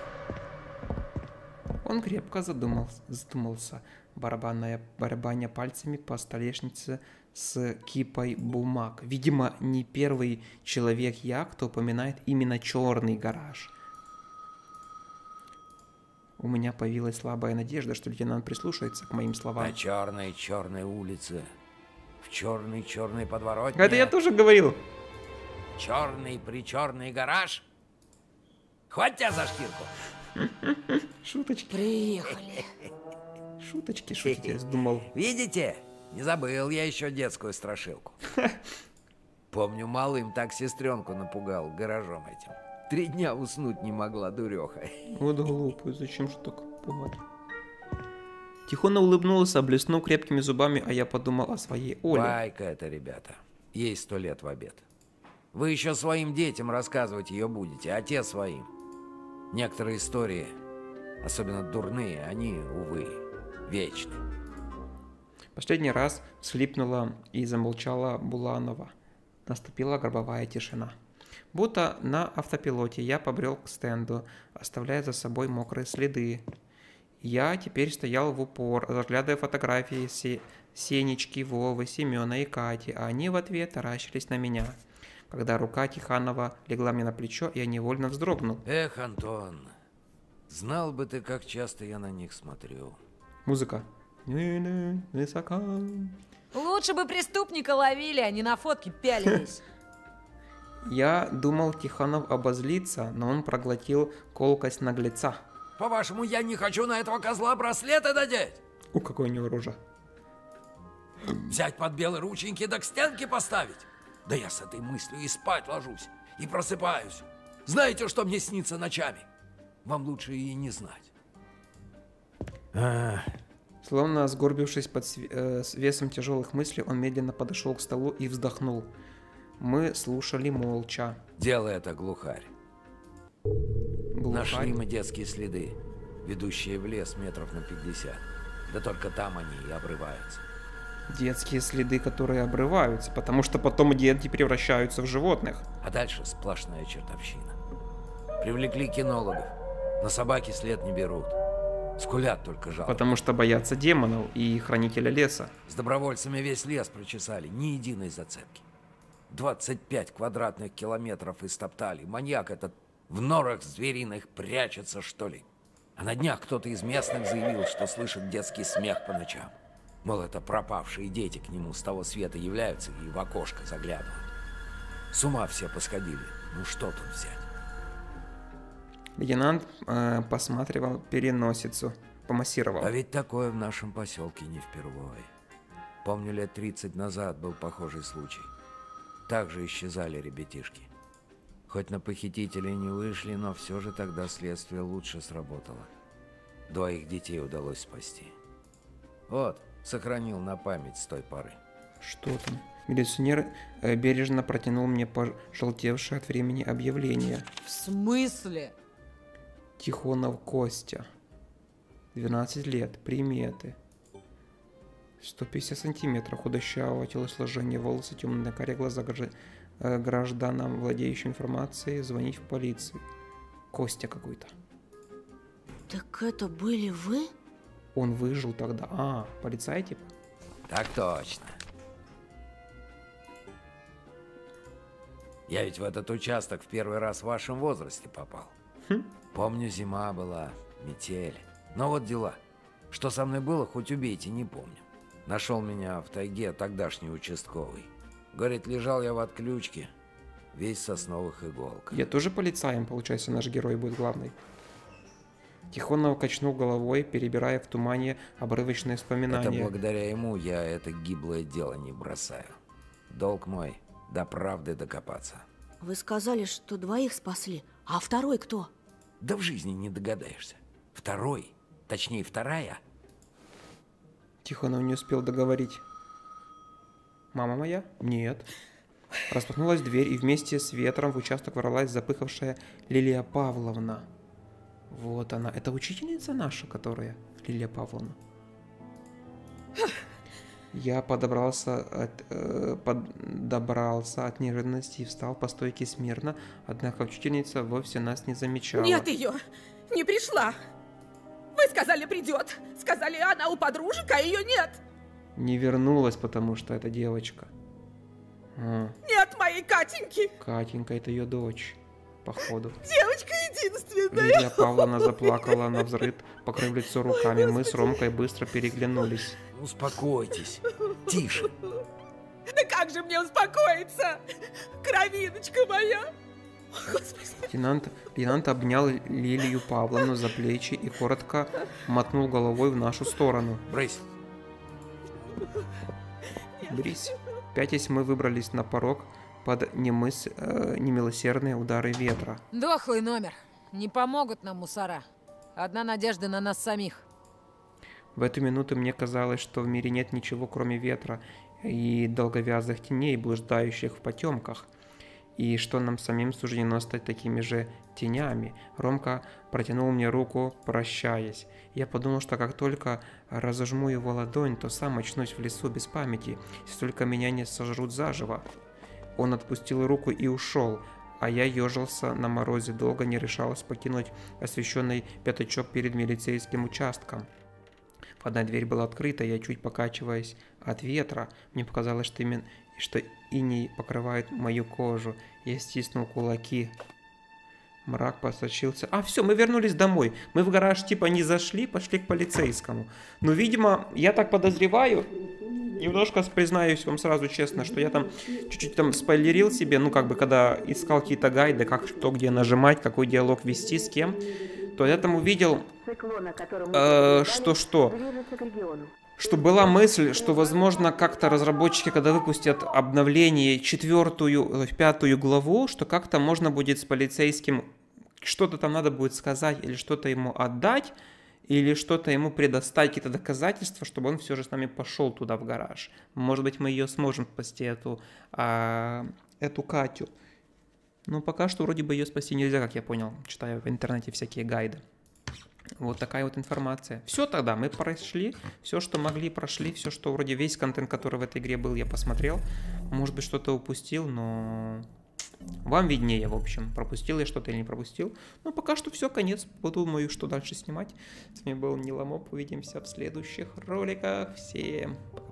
Он крепко задумался, задумался барабаная, барабаня пальцами по столешнице с кипой бумаг. Видимо, не первый человек я, кто упоминает именно черный гараж. У меня появилась слабая надежда, что лейтенант прислушается к моим словам. На черной черной улице. В черный черный подворотне. Это я тоже говорил. Черный причерный гараж. Хватит тебя за шкирку. Шуточки, Приехали. шуточки, шутите. Я думал, [LAUGHS] Видите? Не забыл я еще детскую страшилку. [LAUGHS] Помню, малым так сестренку напугал гаражом этим. Три дня уснуть не могла, дуреха. [LAUGHS] вот глупый, зачем же так пугать? Тихона улыбнулся, блеснув крепкими зубами, а я подумал о своей Оле. Байка это, ребята. Ей сто лет в обед. Вы еще своим детям рассказывать ее будете, а те своим. Некоторые истории, особенно дурные, они, увы, вечны. Последний раз всхлипнула и замолчала Буланова. Наступила гробовая тишина. Будто на автопилоте я побрел к стенду, оставляя за собой мокрые следы. Я теперь стоял в упор, разглядывая фотографии Се- Сенечки, Вовы, Семена и Кати, а они в ответ таращились на меня. Когда рука Тиханова легла мне на плечо, я невольно вздрогнул. Эх, Антон, знал бы ты, как часто я на них смотрю. Музыка. «Не-не, высока». Лучше бы преступника ловили, а не на фотки пялились. [LAUGHS] Я думал, Тиханов обозлится, но он проглотил колкость наглеца. По-вашему, я не хочу на этого козла браслеты надеть? У какой у него рожа. Взять под белые рученьки да к стенке поставить? Да я с этой мыслью и спать ложусь, и просыпаюсь. Знаете, что мне снится ночами? Вам лучше и не знать. А, Словно сгорбившись под св- э, с весом тяжелых мыслей, он медленно подошел к столу и вздохнул. Мы слушали молча. дело это глухарь. Глухарь. Нашли мы детские следы, ведущие в лес метров на 50. Да только там они и обрываются. Детские следы, которые обрываются, потому что потом дети превращаются в животных. А дальше сплошная чертовщина. Привлекли кинологов. На собаки след не берут. Скулят только жалко. Потому что боятся демонов и хранителя леса. С добровольцами весь лес прочесали, ни единой зацепки. 25 квадратных километров истоптали. Маньяк этот в норах звериных прячется, что ли. А на днях кто-то из местных заявил, что слышит детский смех по ночам. Мол, это пропавшие дети к нему с того света являются и в окошко заглядывают. С ума все посходили. Ну что тут взять? Лейтенант э, посматривал переносицу, помассировал. А ведь такое в нашем поселке не впервой. Помню, лет 30 назад был похожий случай. Также исчезали ребятишки. Хоть на похитителей не вышли, но все же тогда следствие лучше сработало. Двоих детей удалось спасти. Вот, сохранил на память с той поры. Что там? Милиционер э, бережно протянул мне пожелтевшее от времени объявление. В смысле? Тихонов Костя. 12 лет. Приметы. 150 сантиметров. Худощавого телосложения, волосы, темные коре, глаза э, гражданам, владеющим информацией, звонить в полицию. Костя какой-то. Так это были вы? Он выжил тогда. А, полицай типа? Так точно. Я ведь в этот участок в первый раз в вашем возрасте попал. Помню, зима была, метель. Но вот дела. Что со мной было, хоть убейте, не помню. Нашел меня в тайге тогдашний участковый. Говорит, лежал я в отключке, весь в сосновых иголках. Я тоже полицаем, получается, наш герой будет главный. Тихонов качнул головой, перебирая в тумане обрывочные Это воспоминания. благодаря ему я это гиблое дело не бросаю. Долг мой до правды докопаться. Вы сказали, что двоих спасли. А второй кто? Да в жизни не догадаешься. Второй, точнее вторая, Тихонов не успел договорить. Мама моя? Нет. Распахнулась дверь, и вместе с ветром в участок ворвалась запыхавшая Лилия Павловна. Вот она. Это учительница наша, которая? Лилия Павловна. Я подобрался от, э, подобрался от неожиданности и встал по стойке смирно, однако учительница вовсе нас не замечала. Нет ее! Не пришла! Вы сказали, придет! Сказали, она у подружек, а ее нет! Не вернулась, потому что это девочка. А, Нет моей Катеньки! Катенька, это ее дочь, походу. Девочка единственная! Лилия Павловна заплакала на взрыв, покрыв лицо руками. Мы с Ромкой быстро переглянулись. успокойтесь. Тише. Да как же мне успокоиться? Кровиночка моя! Лейтенант, лейтенант обнял Лилию Павловну за плечи и коротко мотнул головой в нашу сторону. Брысь. Брись. Пятясь мы выбрались на порог под немыс, э, немилосердные удары ветра. Дохлый номер. Не помогут нам мусора. Одна надежда на нас самих. В эту минуту мне казалось, что в мире нет ничего, кроме ветра и долговязых теней, блуждающих в потемках, и что нам самим суждено стать такими же тенями. Ромка протянул мне руку, прощаясь. Я подумал, что как только разожму его ладонь, то сам очнусь в лесу без памяти, если только меня не сожрут заживо. Он отпустил руку и ушел, а я ежился на морозе, долго не решалась покинуть освещенный пятачок перед милицейским участком. Входная дверь была открыта, я чуть покачиваясь от ветра. Мне показалось, что, именно, что иней покрывает мою кожу. Я стиснул кулаки. Мрак посочился. А, все, мы вернулись домой. Мы в гараж типа не зашли, пошли к полицейскому. Но, видимо, я так подозреваю, немножко признаюсь вам сразу честно, что я там чуть-чуть там спойлерил себе, ну, как бы, когда искал какие-то гайды, как что где нажимать, какой диалог вести, с кем, то я там увидел, Э, к региону. что была мысль, что, возможно, как-то разработчики, когда выпустят обновление четвертую, э, пятую главу, что как-то можно будет с полицейским что-то там надо будет сказать или что-то ему отдать, или что-то ему предоставить, какие-то доказательства, чтобы он все же с нами пошел туда в гараж. Может быть, мы ее сможем спасти, эту, а, эту Катю. Но пока что вроде бы ее спасти нельзя, как я понял, читаю в интернете всякие гайды. Вот такая вот информация. Все тогда, мы прошли, все, что могли, прошли, все, что вроде весь контент, который в этой игре был, я посмотрел. Может быть, что-то упустил, но вам виднее, в общем, пропустил я что-то или не пропустил. Но пока что все, конец. Подумаю, что дальше снимать. С вами был Ниломоп. Увидимся в следующих роликах. Всем пока.